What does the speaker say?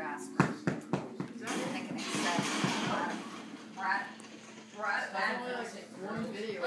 ask her. Can accept. Right, right That's like one video.